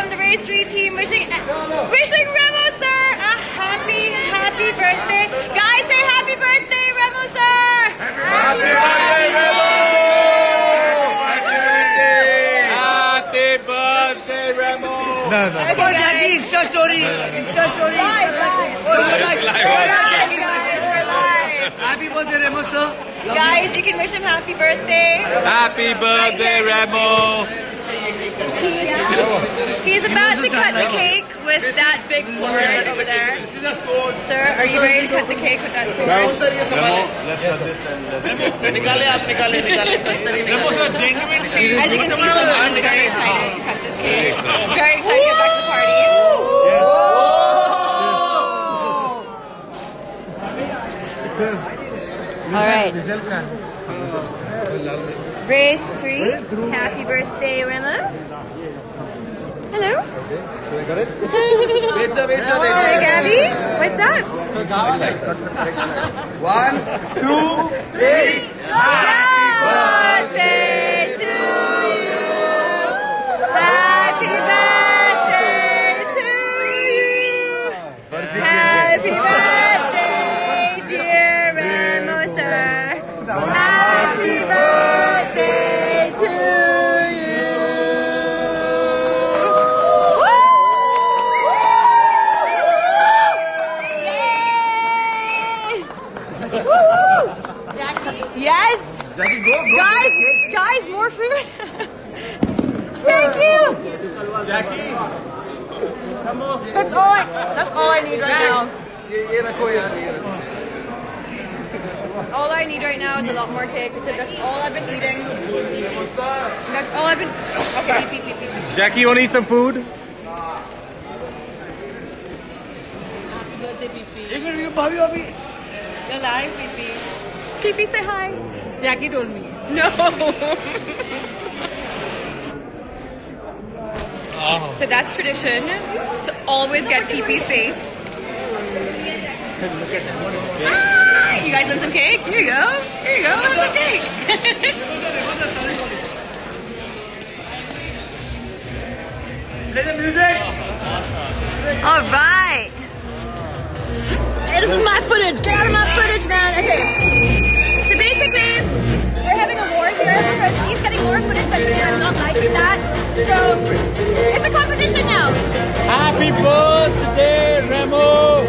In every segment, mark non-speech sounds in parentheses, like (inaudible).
from the Race 3 team wishing wishing Remo sir a happy, happy birthday. Guys, say happy birthday, Remo sir! Happy, birthday, Remo! Happy birthday, Remo! No, no. Okay, Come guys. Insta story. Insta story. Live, live. You're We're live, guys. We're live. Happy birthday, Remo, sir. Love Guys, you can wish him happy birthday. Happy birthday, Remo! He's about to cut the cake with that big sword over there. Sir, are you ready to cut the cake with that sword? Remo, let's cut this and let's you. निकाले आप निकाले निकाले तस्तरी निकाले As you can see, someone's very excited to cut this cake. Very excited to get back to the party. All right. Race three. Happy birthday, Remo. Hello. Wait, sir, wait, sir, wait, Hi, sir. Gabby. What's up? One, two, three. Woo! Jackie. Yes. Jackie, go, go. Guys, guys, more food. (laughs) Thank you. Jackie. Come on. That's all I, that's all I need right now. All I need right now is a lot more cake because that's all I've been eating. That's all I've been. Okay, beep, beep, beep, Jackie, you want to eat some food? Nah. You're live, Pee Pee. Pee say hi. Jackie told me. No. So that's tradition to always get Pee Pee's face. Ah, you guys want some cake? Here you go. Here you go. Have some cake. Play the music! All right. Footage. Get out of my footage, man. Okay. So basically, we're having a war here because he's getting more footage than me. I'm not liking that. So it's a competition now. Happy birthday, Remo!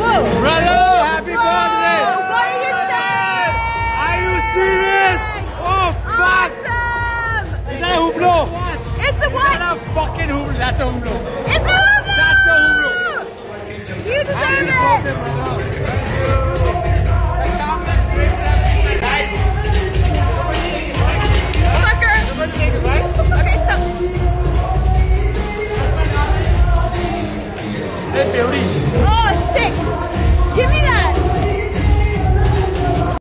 Whoa. Brother, happy Whoa. birthday! What are you saying? Are you serious? Oh, fuck! Awesome. Is that a hublot? It's a what? That's a fucking hublot. That's a hublot. Deserve it. Sucker. Okay, stop. Hey, Beauty.